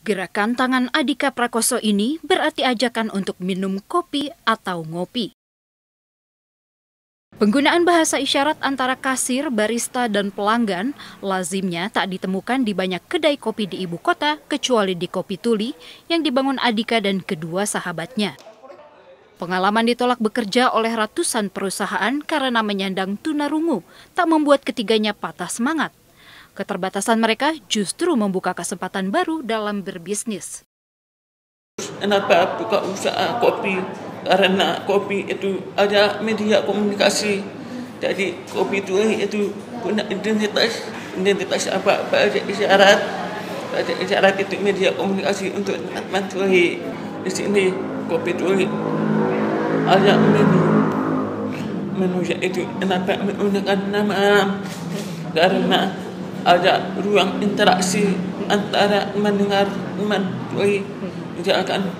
Gerakan tangan Adika Prakoso ini berarti ajakan untuk minum kopi atau ngopi. Penggunaan bahasa isyarat antara kasir, barista, dan pelanggan lazimnya tak ditemukan di banyak kedai kopi di ibu kota kecuali di Kopi Tuli yang dibangun Adika dan kedua sahabatnya. Pengalaman ditolak bekerja oleh ratusan perusahaan karena menyandang tunarungu tak membuat ketiganya patah semangat. Keterbatasan mereka justru membuka kesempatan baru dalam berbisnis. Kenapa buka usaha kopi? Karena kopi itu ada media komunikasi. Jadi kopi itu itu punya identitas, identitas apa? Apa ada isyarat, ada isyarat itu media komunikasi untuk mematuhi di sini kopi itu ada menu menu itu kenapa menggunakan nama karena ada ruang interaksi antara mendengar mematuhi tidak akan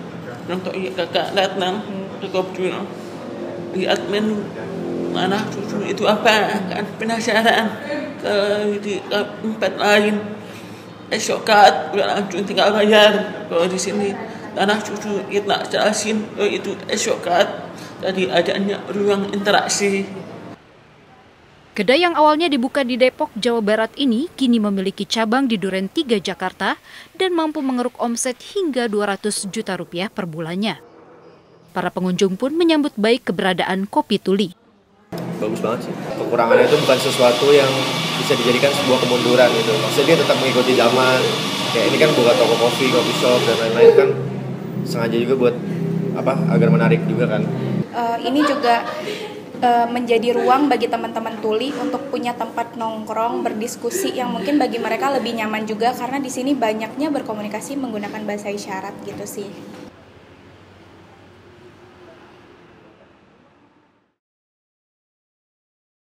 untuk kakak datang ke kopi lihat menu mana susu itu apa kan penasaran. Ke di tempat lain. Esok kat langsung tinggal bayar. Kalau di sini tanah susu kita jelasin. Oh, itu esok kat. Jadi adanya ruang interaksi Kedai yang awalnya dibuka di Depok, Jawa Barat ini kini memiliki cabang di Duren 3 Jakarta dan mampu mengeruk omset hingga 200 juta rupiah per bulannya. Para pengunjung pun menyambut baik keberadaan Kopi Tuli. Bagus banget sih. Kekurangannya itu bukan sesuatu yang bisa dijadikan sebuah kemunduran gitu. Maksudnya dia tetap mengikuti zaman. Kayak ini kan buka toko kopi, kopi shop dan lain-lain kan sengaja juga buat apa agar menarik juga kan. Uh, ini juga uh, menjadi ruang bagi teman-teman tuli untuk punya tempat nongkrong berdiskusi yang mungkin bagi mereka lebih nyaman juga karena di sini banyaknya berkomunikasi menggunakan bahasa isyarat gitu sih.